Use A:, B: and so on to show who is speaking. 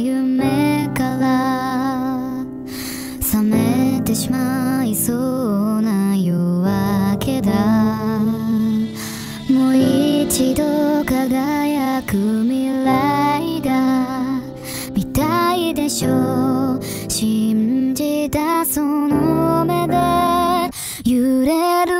A: 夢から覚めてしまいそうな夜明けだ。もう一度輝く未来が見たいでしょう。信じたその目で揺れる